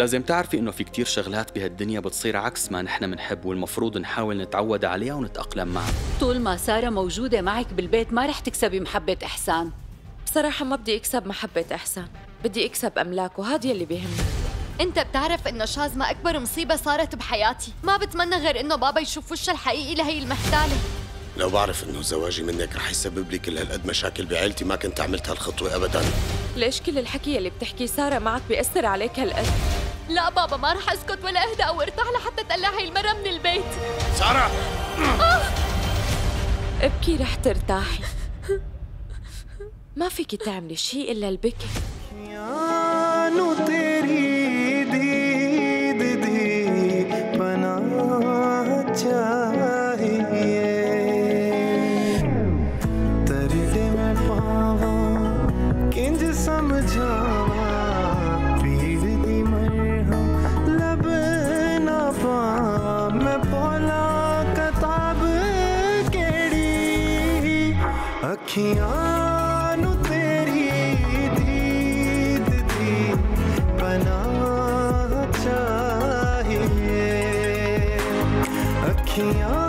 لازم تعرفي إنه في كتير شغلات بهالدنيا بتصير عكس ما نحن منحب والمفروض نحاول نتعود عليها ونتأقلم معها. طول ما سارة موجودة معك بالبيت ما رح تكسبي محبة إحسان. بصراحة ما بدي أكسب محبة إحسان. بدي أكسب أملاكه هذا يلي بيهمني. أنت بتعرف إنه شازمة أكبر مصيبة صارت بحياتي. ما بتمنى غير إنه بابا يشوف وشها الحقيقي لهي المحتالة. لو بعرف إنه زواجي منك رح يسبب لي كل هالقد مشاكل بعيلتي ما كنت عملت هالخطوة ابدا. ليش كل الحكي اللي بتحكيه سارة معك بيأثر عليك هالقد؟ لا بابا ما رح اسكت ولا اهدى أو ارتاح لحتى تطلع هي المرة من البيت. سارة! ابكي رح ترتاحي. ما فيكي تعملي شيء إلا البكي. यानो खोला किताब केड़ी? अखियाँ अखियाँ